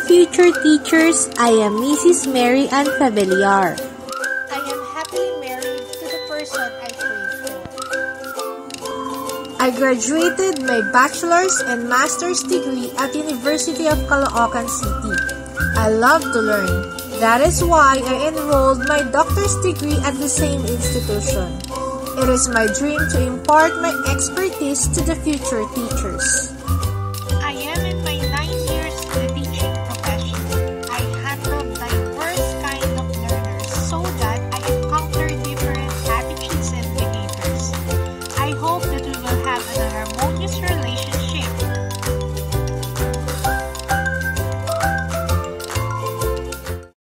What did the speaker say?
my future teachers, I am Mrs. Mary Ann Fabellar. I am happily married to the person I prayed for. I graduated my bachelor's and master's degree at the University of Caloocan City. I love to learn. That is why I enrolled my doctor's degree at the same institution. It is my dream to impart my expertise to the future teachers. her